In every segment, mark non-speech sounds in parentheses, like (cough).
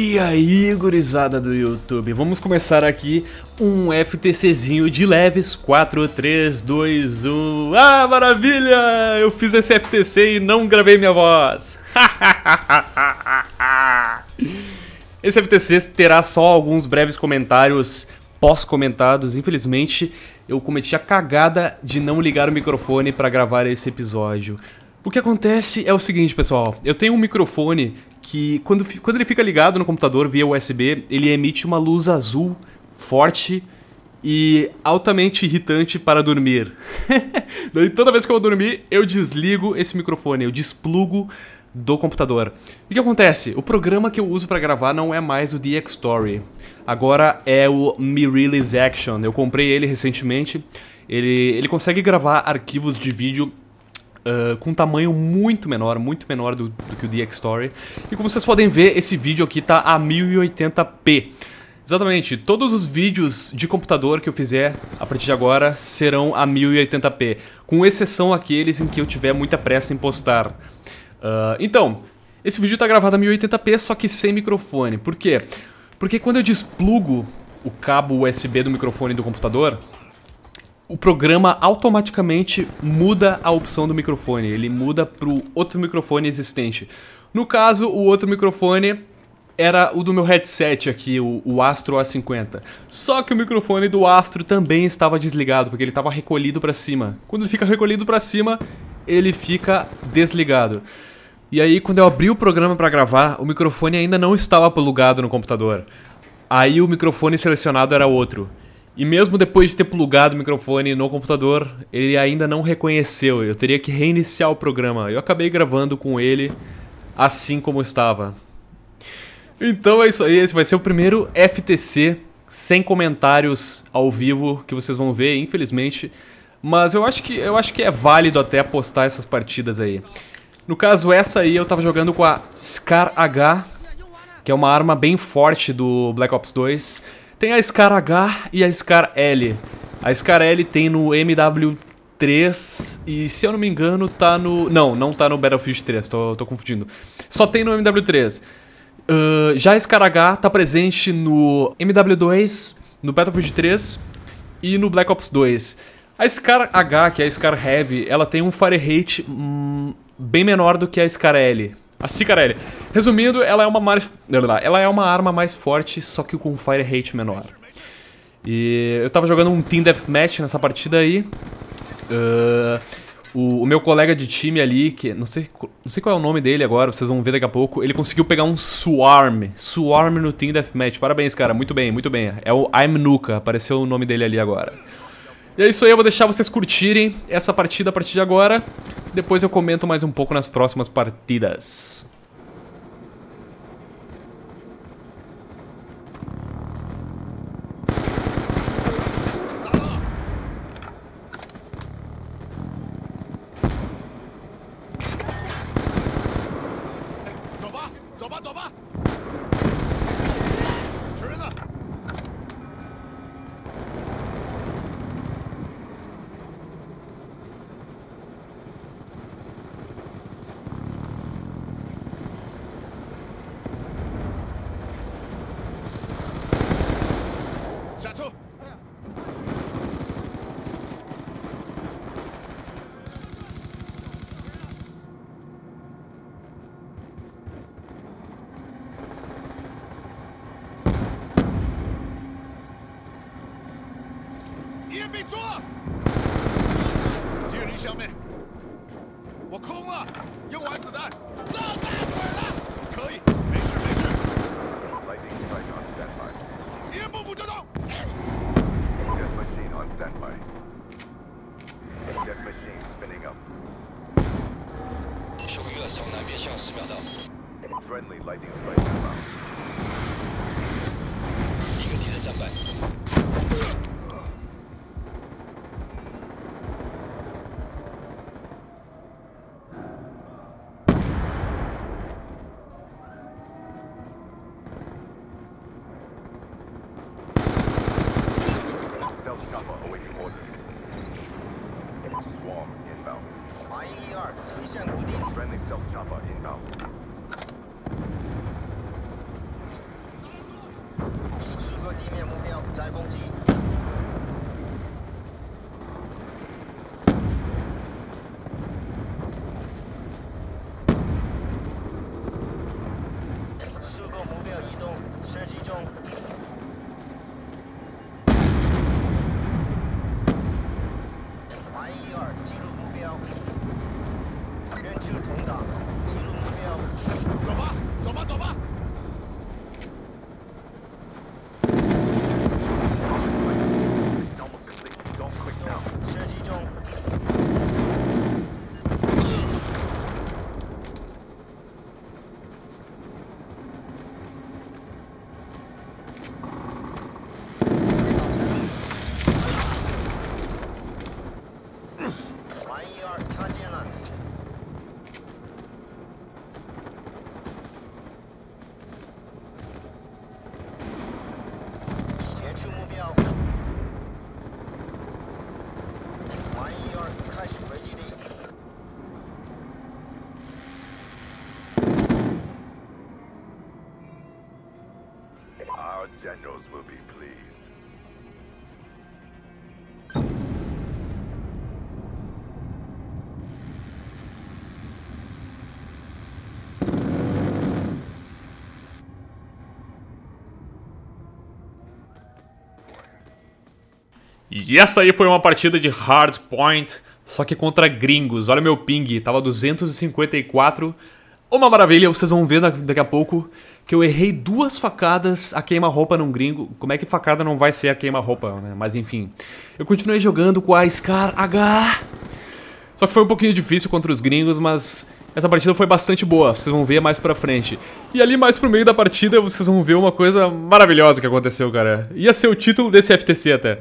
E aí, gurizada do YouTube, vamos começar aqui um FTCzinho de leves 4, 3, 2, 1. Ah, maravilha! Eu fiz esse FTC e não gravei minha voz. (laughs) esse FTC terá só alguns breves comentários pós-comentados. Infelizmente, eu cometi a cagada de não ligar o microfone para gravar esse episódio. O que acontece é o seguinte, pessoal. Eu tenho um microfone que, quando, quando ele fica ligado no computador via USB, ele emite uma luz azul forte e altamente irritante para dormir. (laughs) Daí toda vez que eu vou dormir, eu desligo esse microfone, eu desplugo do computador. O que acontece? O programa que eu uso para gravar não é mais o DxTory. Agora é o MeRelease Action. Eu comprei ele recentemente. Ele, ele consegue gravar arquivos de vídeo uh, com um tamanho muito menor, muito menor do, do que o DxTory. E como vocês podem ver, esse vídeo aqui tá a 1080p. Exatamente, todos os vídeos de computador que eu fizer a partir de agora serão a 1080p, com exceção aqueles em que eu tiver muita pressa em postar. Uh, então, esse vídeo está gravado a 1080p, só que sem microfone. Por quê? Porque quando eu desplugo o cabo USB do microfone do computador, o programa automaticamente muda a opção do microfone, ele muda para o outro microfone existente. No caso, o outro microfone era o do meu headset aqui, o, o, Astro A50. Só que o microfone do Astro também estava desligado, porque ele estava recolhido para cima. Quando ele fica recolhido para cima, ele fica desligado. E aí, quando eu abri o programa para gravar, o microfone ainda não estava plugado no computador. Aí o microfone selecionado era outro. E mesmo depois de ter plugado o microfone no computador, ele ainda não reconheceu. Eu teria que reiniciar o programa. Eu acabei gravando com ele assim como estava. Então é isso aí, esse vai ser o primeiro FTC sem comentários ao vivo que vocês vão ver, infelizmente. Mas eu acho que eu acho que é válido até postar essas partidas aí. No caso essa aí eu tava jogando com a Scar H, que é uma arma bem forte do Black Ops 2. Tem a Scar H e a Scar L. A Scar L tem no MW3 e, se eu não me engano, tá no... Não, não tá no Battlefield 3, tô, tô confundindo. Só tem no MW3. Uh, já a Scar H tá presente no MW2, no Battlefield 3 e no Black Ops 2. A Scar H, que é a Scar Heavy, ela tem um fire rate hum, bem menor do que a Scar L. A Cicarelli. Resumindo, ela é uma mais, ela é uma arma mais forte, só que com fire rate menor. E eu tava jogando um Team Deathmatch nessa partida aí. Uh, o, o, meu colega de time ali, que não sei, não sei qual é o nome dele agora, vocês vão ver daqui a pouco, ele conseguiu pegar um Swarm. Swarm no Team Deathmatch. Parabéns, cara. Muito bem, muito bem. É o I'm Nuka, apareceu o nome dele ali agora. E é isso aí, eu vou deixar vocês curtirem essa partida a partir de agora. Depois eu comento mais um pouco nas próximas partidas. Generals will be pleased. E essa aí foi uma partida de Hardpoint, só que contra gringos. Olha meu ping, tava 254. Uma maravilha, vocês vão ver da- daqui a pouco que eu errei duas facadas a queima-roupa num gringo. Como é que facada não vai ser a queima-roupa, né? Mas enfim. Eu continuei jogando com a Scar H. Só que foi um pouquinho difícil contra os gringos, mas essa partida foi bastante boa, vocês vão ver mais pra frente. E ali mais pro meio da partida vocês vão ver uma coisa maravilhosa que aconteceu, cara. Ia ser o título desse FTC até.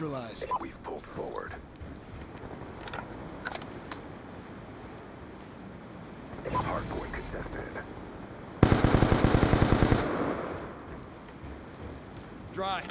Neutralized. We've pulled forward. Hardpoint contested. Dry.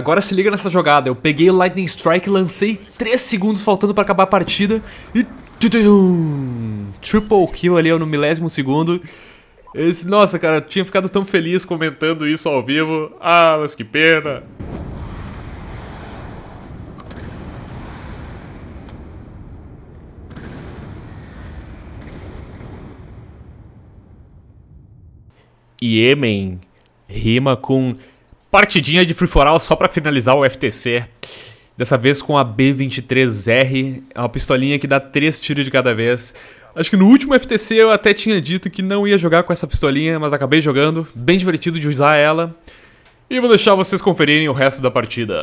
Agora se liga nessa jogada. Eu peguei o Lightning Strike, lancei 3 segundos faltando pra acabar a partida e. Triple kill ali no milésimo segundo. Esse, nossa, cara, eu tinha ficado tão feliz comentando isso ao vivo. Ah, mas que pena. Yemen rima com partidinha de free for all só pra finalizar o FTC. Dessa vez com a B23R, é uma pistolinha que dá 3 tiros de cada vez. Acho que no último FTC eu até tinha dito que não ia jogar com essa pistolinha, mas acabei jogando. Bem divertido de usar ela. E vou deixar vocês conferirem o resto da partida.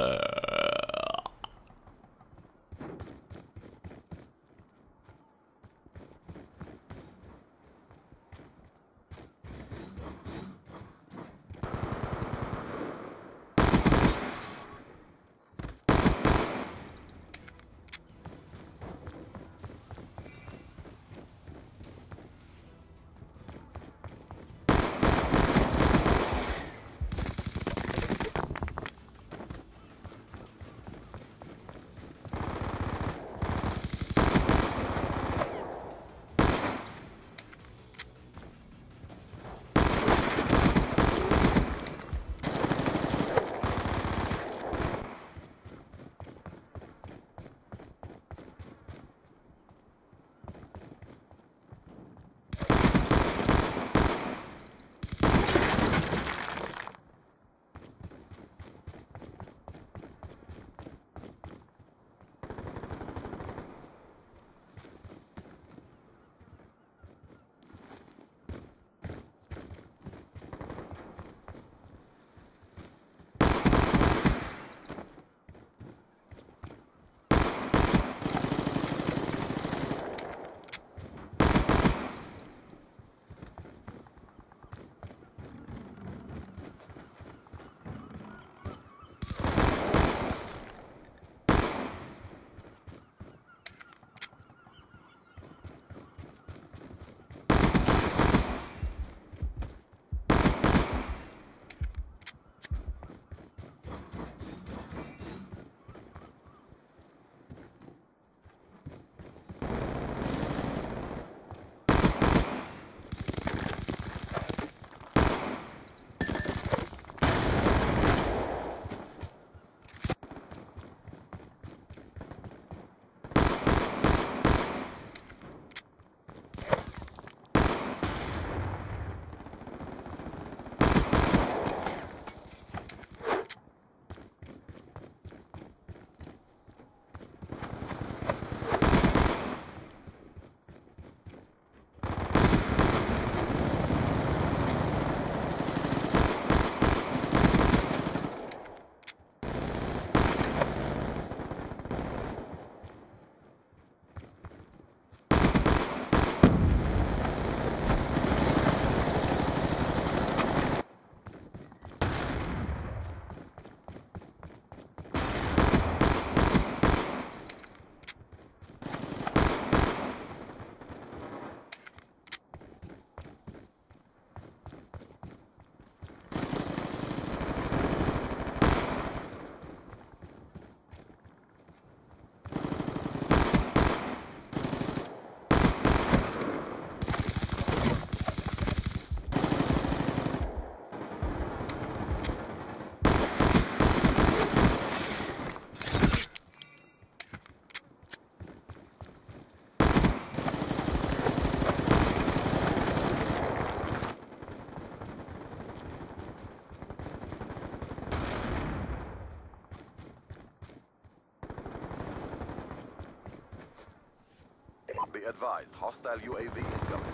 Advised, hostile UAV incoming.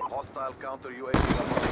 Hostile counter UAV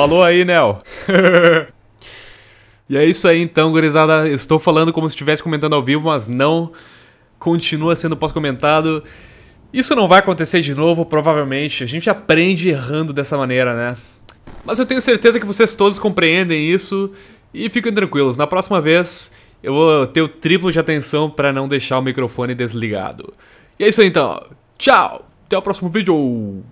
Falou aí, Nel. (laughs) e é isso aí então, gurizada. Estou falando como se estivesse comentando ao vivo, mas não. Continua sendo pós-comentado. Isso não vai acontecer de novo, provavelmente. A gente aprende errando dessa maneira, né? Mas eu tenho certeza que vocês todos compreendem isso e fiquem tranquilos. Na próxima vez eu vou ter o triplo de atenção para não deixar o microfone desligado. E é isso aí então. Tchau! Até o próximo vídeo!